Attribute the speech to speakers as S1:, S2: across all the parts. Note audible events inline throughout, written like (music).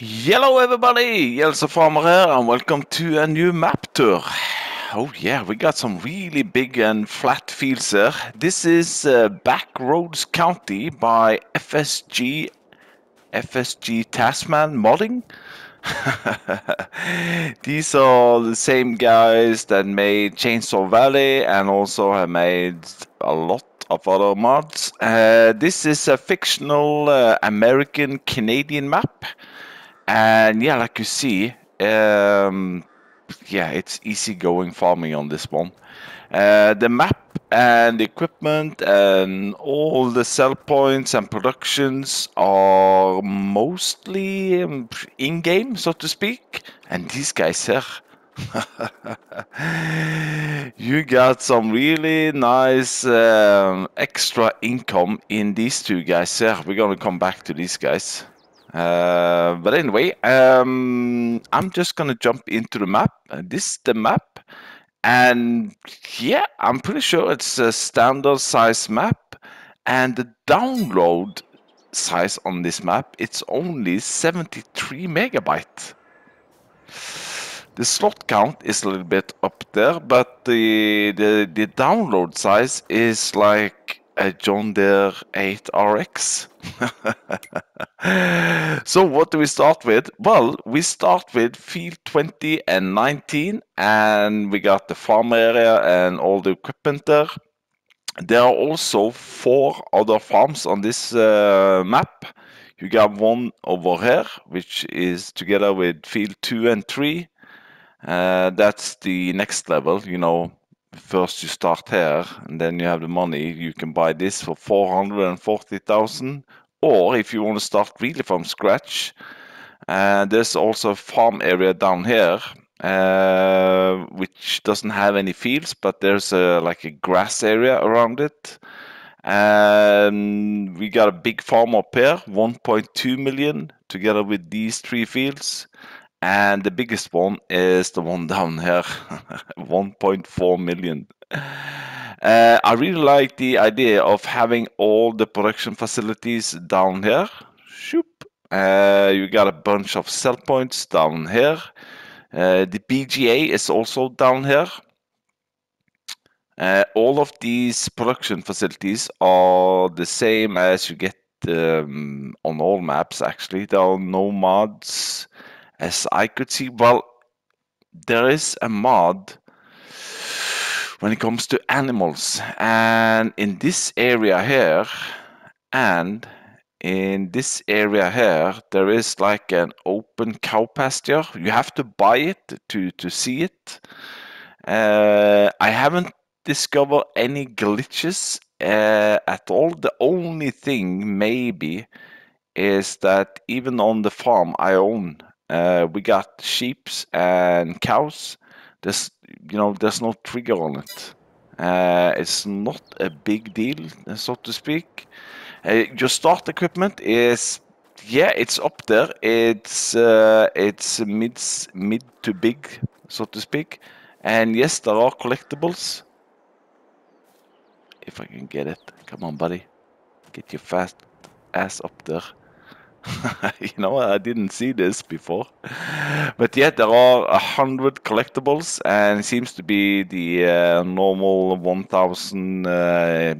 S1: Hello everybody, Jelsa Farmer here and welcome to a new map tour. Oh yeah, we got some really big and flat fields here. This is uh, Backroads County by FSG FSG Tasman Modding. (laughs) These are the same guys that made Chainsaw Valley and also have made a lot of other mods. Uh, this is a fictional uh, American Canadian map and yeah, like you see, um, yeah, it's easy going farming on this one. Uh, the map and the equipment and all the sell points and productions are mostly um, in-game, so to speak. And these guys here, (laughs) you got some really nice um, extra income in these two guys here. We're gonna come back to these guys. Uh, but anyway, um, I'm just gonna jump into the map. Uh, this is the map, and yeah, I'm pretty sure it's a standard size map. And the download size on this map it's only 73 megabyte. The slot count is a little bit up there, but the the, the download size is like a John Deere 8RX. (laughs) so what do we start with? Well, we start with field 20 and 19 and we got the farm area and all the equipment there. There are also four other farms on this uh, map. You got one over here, which is together with field 2 and 3. Uh, that's the next level, you know, first you start here and then you have the money you can buy this for 440,000 or if you want to start really from scratch uh, there's also a farm area down here uh, which doesn't have any fields but there's a like a grass area around it. And we got a big farm up here 1.2 million together with these three fields and the biggest one is the one down here (laughs) 1.4 million. Uh, I really like the idea of having all the production facilities down here. Shoop. Uh, you got a bunch of sell points down here. Uh, the BGA is also down here. Uh, all of these production facilities are the same as you get um, on all maps actually. There are no mods as I could see, well, there is a mod when it comes to animals, and in this area here, and in this area here, there is like an open cow pasture. You have to buy it to to see it. Uh, I haven't discovered any glitches uh, at all. The only thing maybe is that even on the farm I own, uh, we got sheeps and cows. There's, you know, there's no trigger on it. Uh, it's not a big deal, so to speak. Uh, your start equipment is, yeah, it's up there. It's uh, it's mid mid to big, so to speak. And yes, there are collectibles. If I can get it, come on, buddy, get your fast ass up there. (laughs) you know, I didn't see this before. But yet there are a hundred collectibles, and it seems to be the uh, normal 1,000 uh,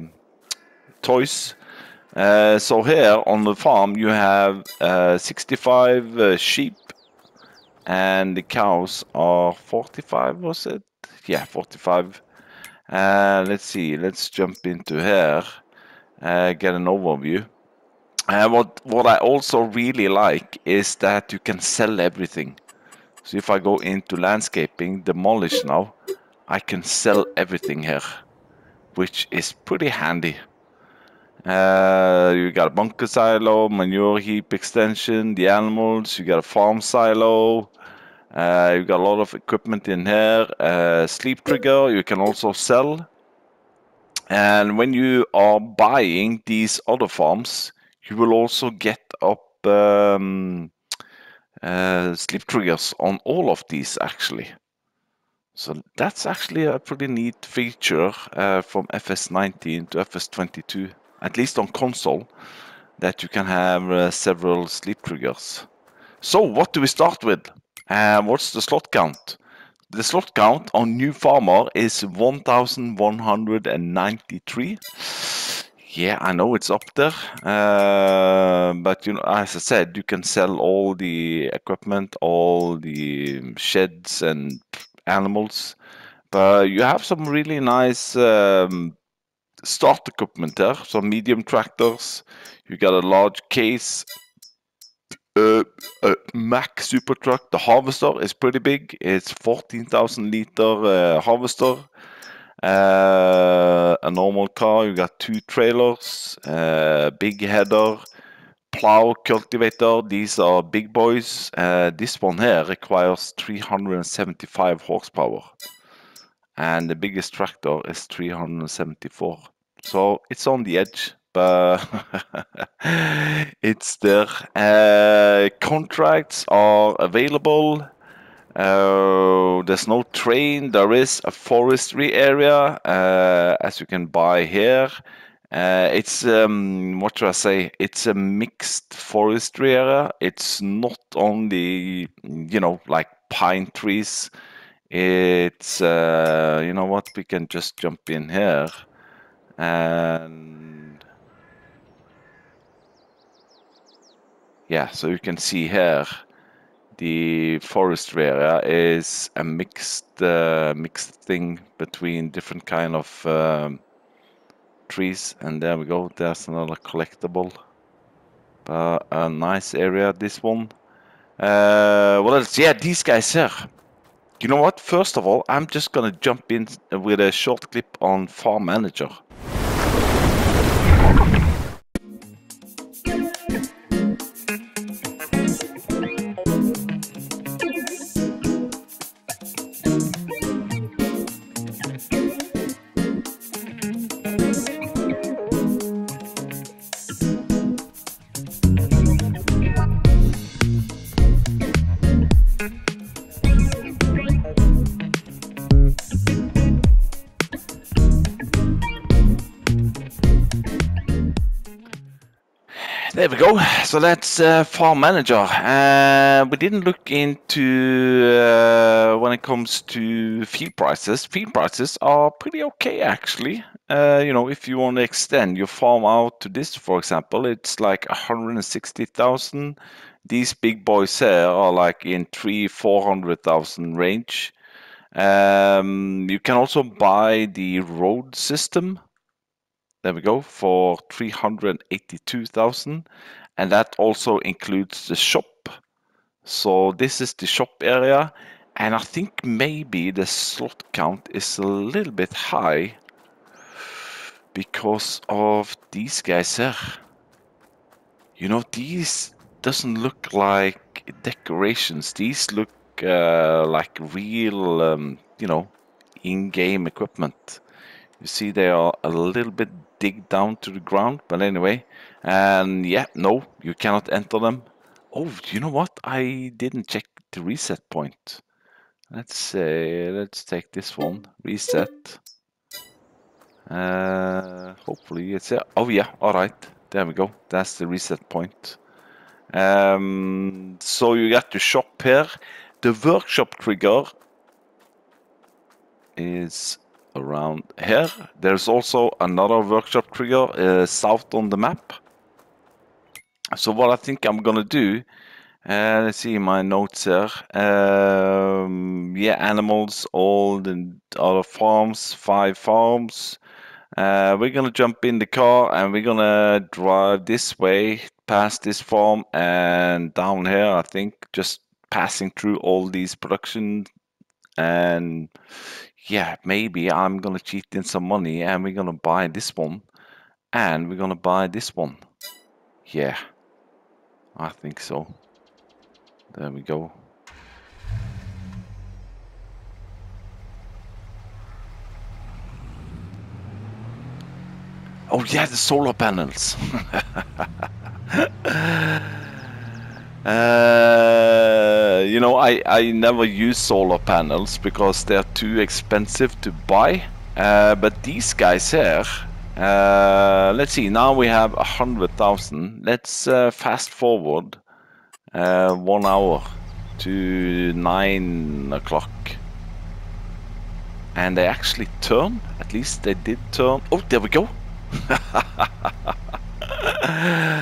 S1: toys. Uh, so here on the farm you have uh, 65 uh, sheep, and the cows are 45. Was it? Yeah, 45. Uh, let's see. Let's jump into here. get an overview. Uh, what what I also really like is that you can sell everything. So if I go into landscaping, demolish now, I can sell everything here, which is pretty handy. Uh, you got a bunker silo, manure heap extension, the animals, you got a farm silo, uh, you got a lot of equipment in here, uh, sleep trigger you can also sell. And when you are buying these other farms, you will also get up um, uh, sleep triggers on all of these actually. So that's actually a pretty neat feature uh, from FS19 to FS22, at least on console, that you can have uh, several sleep triggers. So what do we start with? What's the slot count? The slot count on new farmer is 1193. Yeah, I know it's up there, uh, but you know, as I said, you can sell all the equipment, all the sheds and animals, but you have some really nice um, start equipment there. Some medium tractors. You got a large case. Uh, a Mack super truck. The harvester is pretty big. It's 14,000 liter uh, harvester. Uh, a normal car. You got two trailers. Uh, big header. Plow cultivator. These are big boys. Uh, this one here requires 375 horsepower and the biggest tractor is 374 so it's on the edge but (laughs) it's there uh, contracts are available uh, there's no train. There is a forestry area uh, as you can buy here. Uh, it's um, what should I say? It's a mixed forestry area. It's not only you know like pine trees. It's, uh, you know what, we can just jump in here and yeah, so you can see here the forestry area is a mixed uh, mixed thing between different kind of um, trees and there we go there's another collectible uh, a nice area this one uh, what else yeah these guys here you know what? First of all, I'm just gonna jump in with a short clip on Farm Manager. There we go. So that's uh, Farm Manager. Uh, we didn't look into uh, when it comes to feed prices. Feed prices are pretty okay actually. Uh, you know, if you want to extend your farm out to this, for example, it's like 160,000. These big boys here are like in three, 400,000 range. Um, you can also buy the road system there we go, for 382,000. And that also includes the shop. So this is the shop area. And I think maybe the slot count is a little bit high because of these guys here. You know, these doesn't look like decorations. These look uh, like real, um, you know, in-game equipment. You see they are a little bit dig down to the ground. But anyway, and yeah, no, you cannot enter them. Oh, you know what? I didn't check the reset point. Let's say, let's take this one, reset. Uh, hopefully it's there. Oh yeah, all right. There we go. That's the reset point. Um, so you got your shop here. The workshop trigger is around here. There's also another workshop trigger uh, south on the map. So what I think I'm gonna do, uh, let's see my notes here. Um, yeah, animals, all the other farms, five farms. Uh, we're gonna jump in the car and we're gonna drive this way, past this farm and down here. I think just passing through all these production and yeah, maybe I'm gonna cheat in some money and we're gonna buy this one and we're gonna buy this one. Yeah, I think so. There we go. Oh yeah, the solar panels. (laughs) Uh, you know, I, I never use solar panels because they're too expensive to buy. Uh, but these guys here, uh, let's see, now we have a hundred thousand. Let's uh, fast forward uh, one hour to nine o'clock. And they actually turn. At least they did turn. Oh, there we go. (laughs)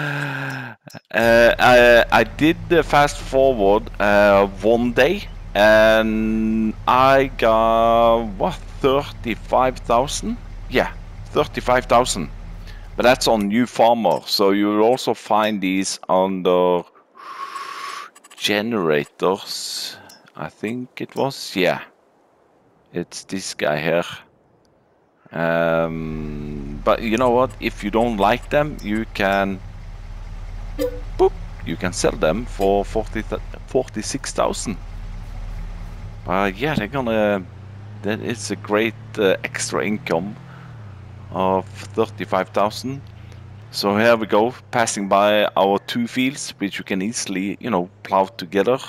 S1: uh, I, I did the fast forward uh, one day and I got what 35,000 yeah 35,000 but that's on new farmer so you'll also find these under generators I think it was. Yeah it's this guy here. Um, but you know what? If you don't like them you can boop, you can sell them for 40 46,000 uh, yeah they're gonna that is a great uh, extra income of 35,000 so here we go, passing by our two fields, which you can easily, you know, plow together.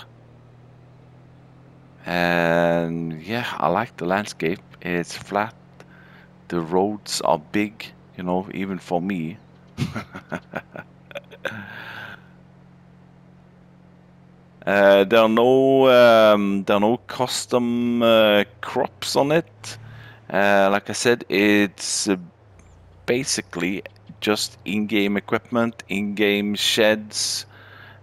S1: And yeah, I like the landscape. It's flat. The roads are big, you know, even for me. (laughs) uh, there are no um, there are no custom uh, crops on it. Uh, like I said, it's basically just in-game equipment, in-game sheds.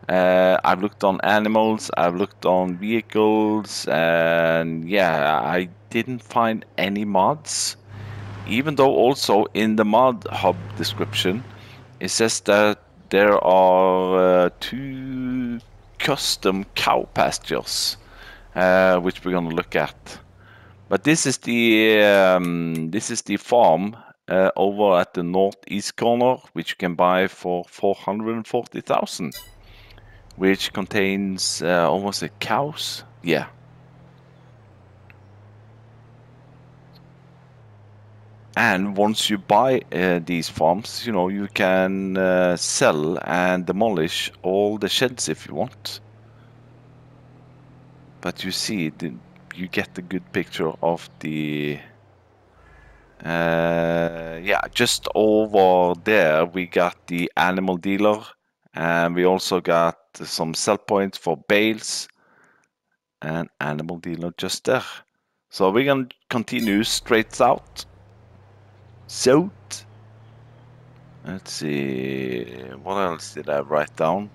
S1: I've looked on animals, I've looked on vehicles, and yeah, I didn't find any mods. Even though also in the mod hub description, it says that there are uh, two custom cow pastures, uh, which we're gonna look at. But this is the um, this is the farm uh, over at the northeast corner, which you can buy for 440,000, which contains uh, almost a cows. Yeah. And once you buy uh, these farms, you know, you can uh, sell and demolish all the sheds if you want. But you see, the, you get a good picture of the uh, yeah, just over there we got the animal dealer and we also got some sell points for bales and animal dealer just there. So we're gonna continue straight south. South. Let's see, what else did I write down?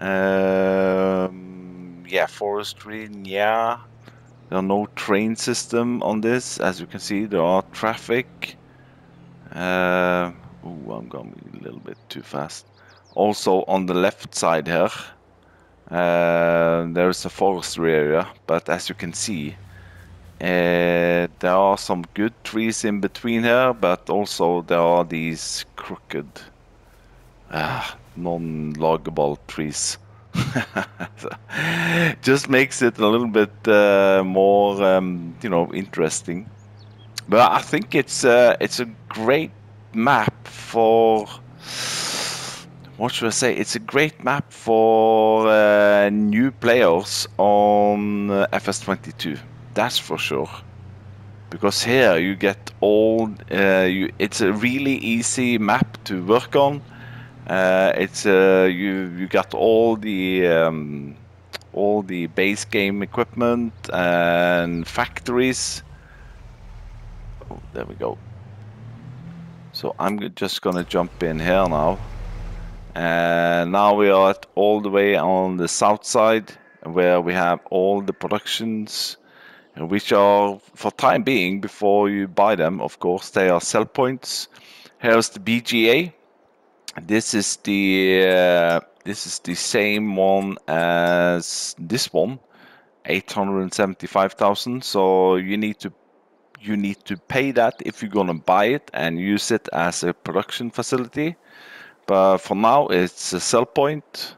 S1: Um, yeah, forestry, yeah. There are no train system on this. As you can see, there are traffic. Uh, ooh, I'm going a little bit too fast. Also on the left side here, uh, there is a forestry area, but as you can see, uh, there are some good trees in between here, but also there are these crooked, uh, non-loggable trees. (laughs) just makes it a little bit uh, more, um, you know, interesting. But I think it's uh, it's a great map for what should I say? It's a great map for new players on uh, FS22. That's for sure. Because here you get all. Uh, you, it's a really easy map to work on. Uh, it's uh, you you got all the um, all the base game equipment and factories. Oh, there we go. So I'm just gonna jump in here now. And now we are at all the way on the south side where we have all the productions which are for time being before you buy them of course they are sell points. Here's the BGA this is the uh, this is the same one as this one 875,000 so you need to you need to pay that if you're gonna buy it and use it as a production facility. But for now it's a sell point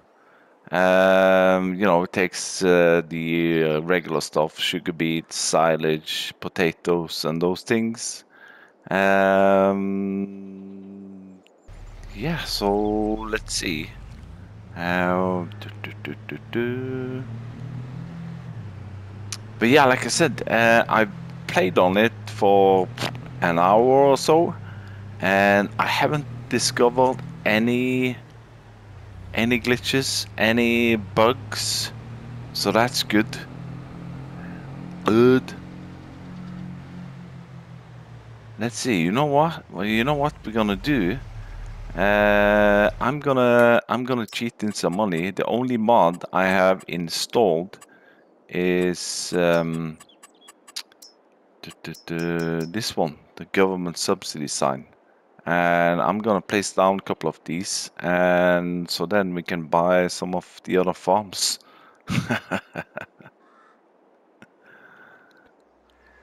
S1: um, you know it takes uh, the uh, regular stuff sugar beets silage potatoes and those things um, yeah, so let's see. Uh, do, do, do, but yeah, like I said, uh, I played on it for an hour or so, and I haven't discovered any any glitches, any bugs. So that's good. Good. Let's see. You know what? Well, you know what we're gonna do. Uh, I'm gonna I'm gonna cheat in some money. The only mod I have installed is um, this one, the government subsidy sign. And I'm gonna place down a couple of these, and so then we can buy some of the other farms. (laughs)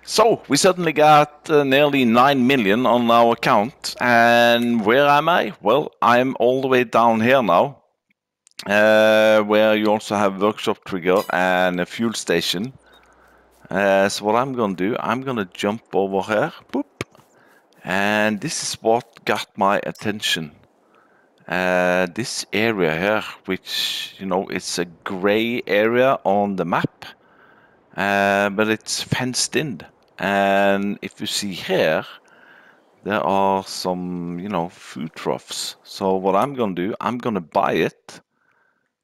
S1: So we suddenly got uh, nearly 9 million on our account. And where am I? Well, I'm all the way down here now, uh, where you also have workshop trigger and a fuel station. Uh, so what I'm to do, I'm to jump over here. Boop. And this is what got my attention. Uh, this area here, which, you know, it's a gray area on the map. Uh, but it's fenced in. And if you see here, there are some, you know, food troughs. So what I'm going to do, I'm going to buy it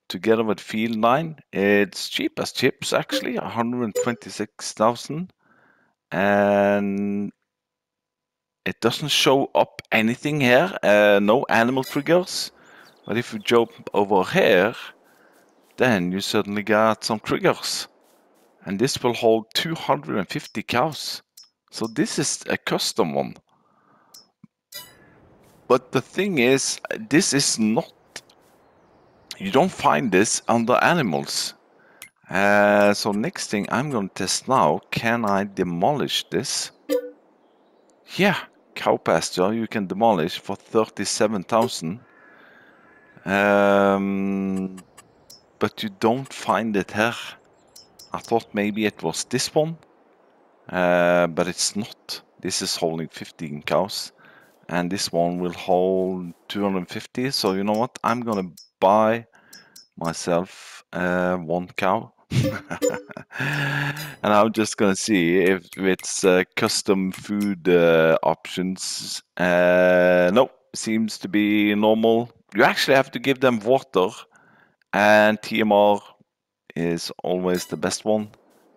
S1: together with Field 9. It's cheap as chips, actually, 126,000. And it doesn't show up anything here, uh, no animal triggers. But if you jump over here, then you suddenly got some triggers and this will hold 250 cows. So this is a custom one. But the thing is, this is not, you don't find this under animals. Uh, so next thing I'm going to test now, can I demolish this? Yeah, cow pasture you can demolish for 37,000. Um, but you don't find it here. I thought maybe it was this one, uh, but it's not. This is holding 15 cows, and this one will hold 250. So you know what? I'm gonna buy myself uh, one cow. (laughs) and I'm just gonna see if it's uh, custom food uh, options. Uh, no, seems to be normal. You actually have to give them water and TMR is always the best one.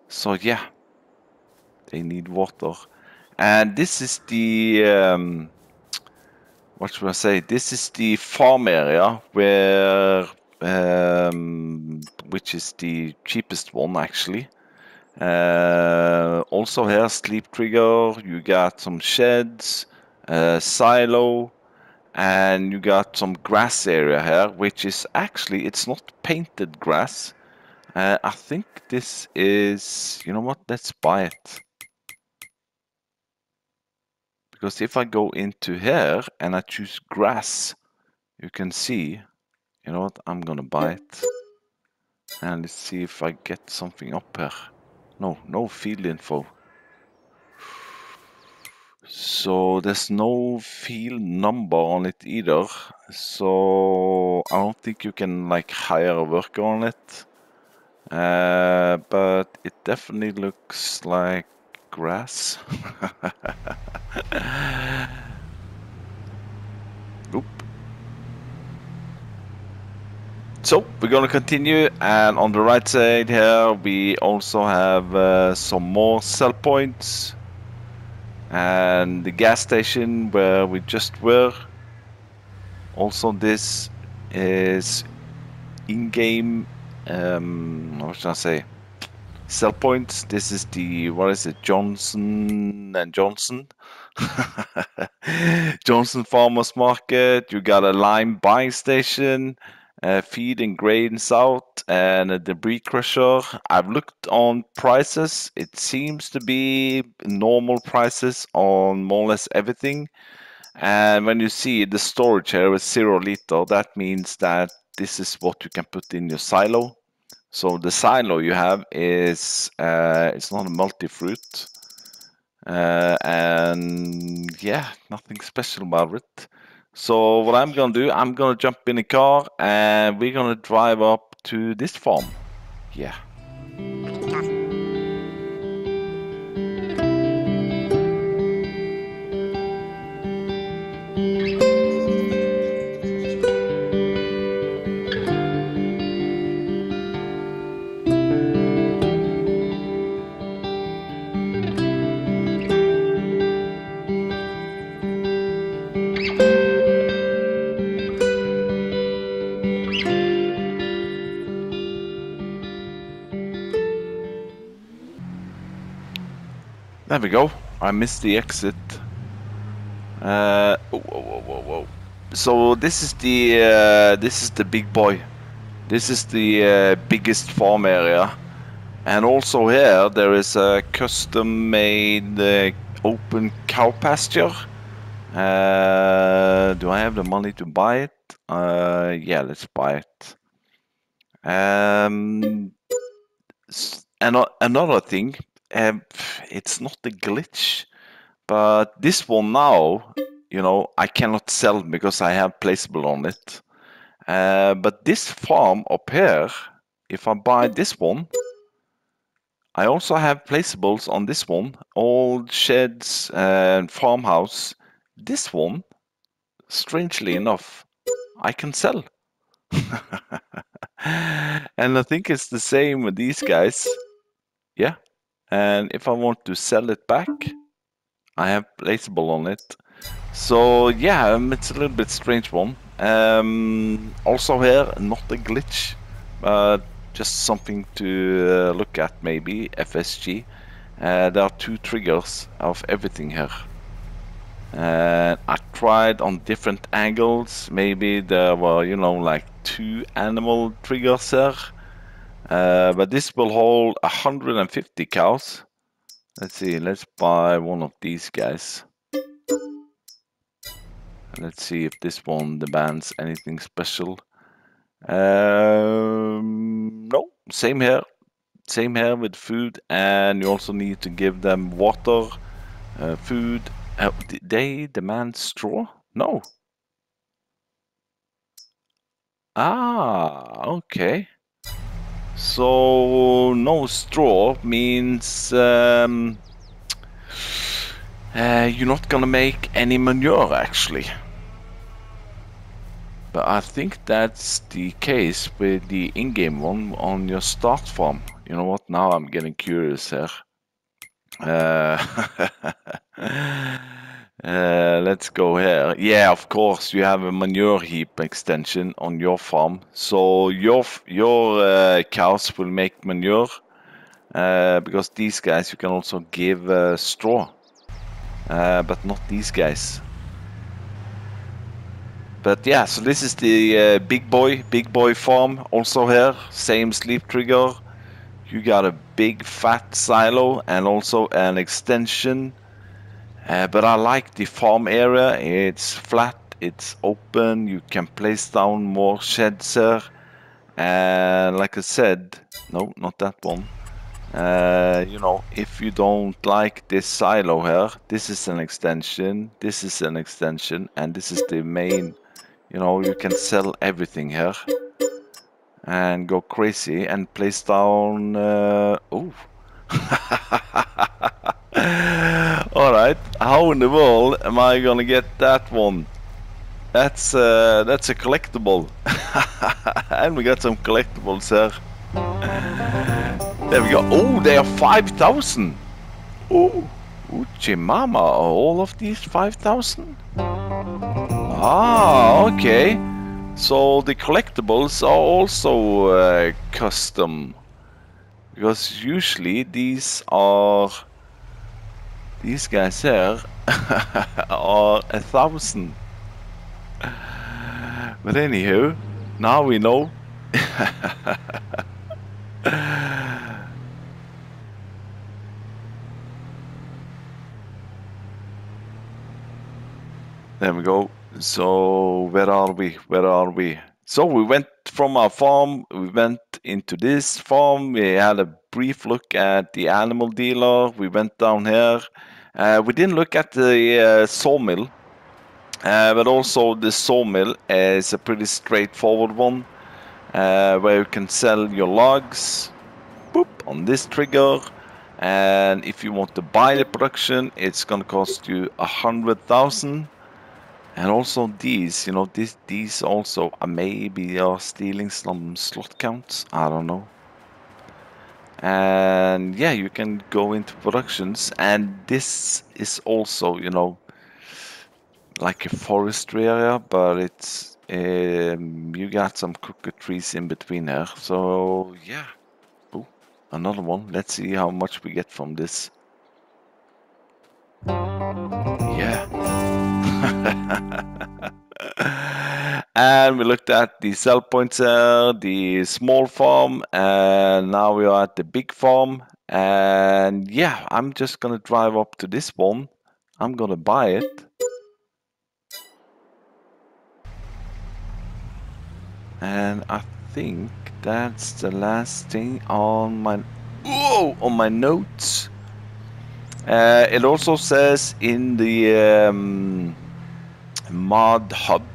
S1: So yeah, they need water. And this is the, um, what should I say? This is the farm area where, um, which is the cheapest one actually. Uh, also here, sleep trigger, you got some sheds, uh, silo, and you got some grass area here, which is actually, it's not painted grass, uh, I think this is, you know what, let's buy it. Because if I go into here and I choose grass, you can see, you know what, I'm gonna buy it. And let's see if I get something up here. No, no field info. So there's no field number on it either. So I don't think you can like hire a worker on it. Uh, but it definitely looks like grass. (laughs) So we're going to continue and on the right side here we also have uh, some more sell points and the gas station where we just were. Also this is in-game um, what should I say? Sell points. This is the what is it? Johnson and Johnson. (laughs) Johnson Farmers Market. You got a lime buying station, uh, feed and grains out, and a debris crusher. I've looked on prices. It seems to be normal prices on more or less everything. And when you see the storage here is zero liter, that means that this is what you can put in your silo. So the silo you have is uh, it's not a multi-fruit, uh, and yeah, nothing special about it. So what I'm gonna do, I'm gonna jump in the car and we're gonna drive up to this farm. Yeah. There we go. I missed the exit. Uh, whoa, whoa, whoa, whoa. So this is the uh, this is the big boy. This is the uh, biggest farm area, and also here there is a custom-made uh, open cow pasture. Uh, do I have the money to buy it? Uh, yeah, let's buy it. Um, another thing, um, it's not a glitch, but this one now, you know, I cannot sell because I have placeable on it. Uh, but this farm up here, if I buy this one, I also have placeables on this one, old sheds and farmhouse. This one, strangely enough, I can sell. (laughs) and I think it's the same with these guys. Yeah. And if I want to sell it back, I have placeable on it. So yeah, um, it's a little bit strange one. Um, also here, not a glitch, but just something to uh, look at maybe, FSG. Uh, there are two triggers of everything here. And I tried on different angles, maybe there were, you know, like two animal triggers here. Uh, but this will hold 150 cows. Let's see, let's buy one of these guys. Let's see if this one demands anything special. Um, no, same here. Same here with food, and you also need to give them water, uh, food. Uh, they demand straw? No. Ah, okay. So no straw means um, uh, you're not gonna make any manure actually. But I think that's the case with the in-game one on your start farm. You know what? Now I'm getting curious here. Uh, (laughs) uh, let's go here. Yeah, of course, you have a manure heap extension on your farm. So your your uh, cows will make manure. Uh, because these guys you can also give uh, straw. Uh, but not these guys. But yeah, so this is the big boy, big boy farm also here. Same sleep trigger. You got a big fat silo and also an extension. Uh, but I like the farm area. It's flat, it's open. You can place down more sheds here. And like I said, no, not that one. Uh, you know, if you don't like this silo here, this is an extension, this is an extension, and this is the main you know, you can sell everything here and go crazy and place down. Uh, oh. (laughs) All right. How in the world am I gonna get that one? That's uh, that's a collectible, (laughs) and we got some collectibles here. There we go. Oh, they are five thousand. Oh, Uchimama, all of these five thousand. Ah, okay. So the collectibles are also uh, custom. Because usually these are... These guys here (laughs) are a thousand. But anywho, now we know. (laughs) there we go. So where are we? Where are we? So we went from our farm, we went into this farm, we had a brief look at the animal dealer, we went down here. Uh, we didn't look at the uh, sawmill, uh, but also the sawmill is a pretty straightforward one, where you can sell your logs boop, on this trigger. And if you want to buy the production, it's gonna cost you a hundred thousand and also these, you know, these these also maybe are stealing some slot counts. I don't know. And yeah, you can go into productions, and this is also, you know, like a forestry area, but it's um, you got some crooked trees in between there. So yeah, Ooh, another one. Let's see how much we get from this. Yeah. (laughs) and we looked at the cell pointer, the small farm, and now we are at the big farm. And yeah, I'm just gonna drive up to this one. I'm gonna buy it. And I think that's the last thing on my whoa, on my notes. Uh, it also says in the um, mod hub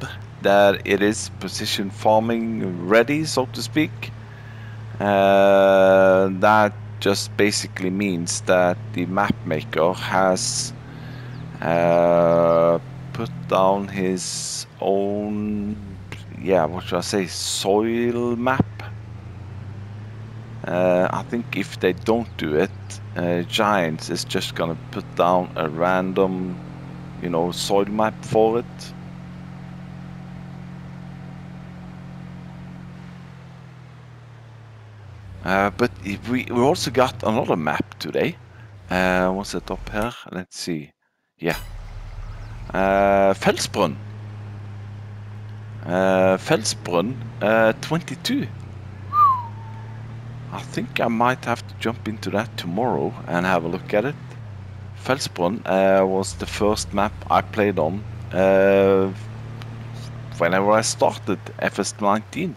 S1: that it is precision farming ready, so to speak. Uh, that just basically means that the map maker has uh, put down his own, yeah, what should I say, soil map. Uh, I think if they don't do it, uh, Giants is just gonna put down a random, you know, soil map for it. Uh, but we, we also got another map today. Uh, what's it up here? Let's see. Yeah. Uh, Felsbrunn. Uh, Felsbrunn uh, 22. I think I might have to jump into that tomorrow and have a look at it. Felsbrunn uh, was the first map I played on uh, whenever I started FS19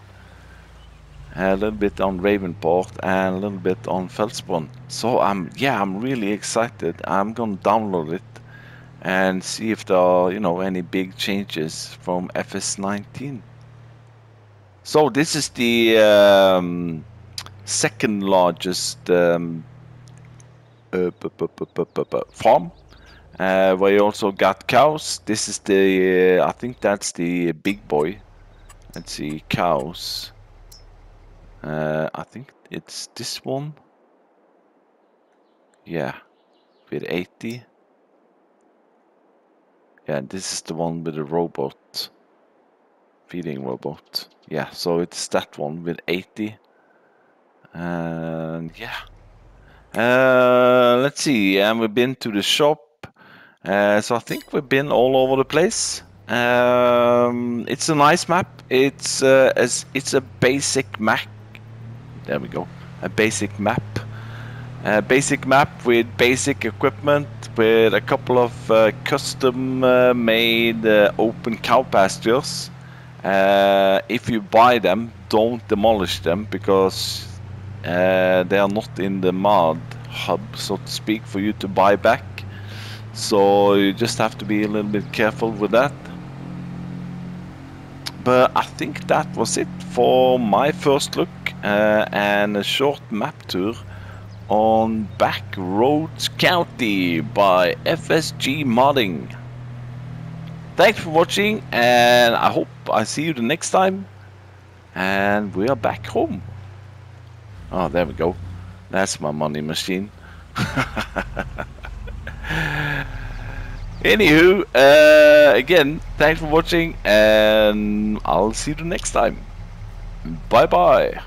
S1: a little bit on Ravenport and a little bit on Felsbrunn. So I'm yeah, I'm really excited. I'm gonna download it and see if there are you know any big changes from FS19. So this is the um, second largest um, uh, farm. Uh, you also got cows. This is the, uh, I think that's the big boy. Let's see, cows. Uh, I think it's this one. Yeah, with 80. Yeah, this is the one with the robot. Feeding robot. Yeah, so it's that one with 80. And yeah. Uh, let's see, and we've been to the shop. Uh, so I think we've been all over the place. Um, it's a nice map. It's uh, it's a basic Mac there we go. A basic map. A basic map with basic equipment, with a couple of uh, custom uh, made uh, open cow pastures. Uh, if you buy them, don't demolish them because uh, they are not in the mod hub, so to speak, for you to buy back. So you just have to be a little bit careful with that but I think that was it for my first look uh, and a short map tour on Backroads County by FSG Modding. Thanks for watching and I hope I see you the next time and we are back home. Oh, there we go. That's my money machine. (laughs) Anywho, uh, again, thanks for watching, and I'll see you the next time. Bye bye.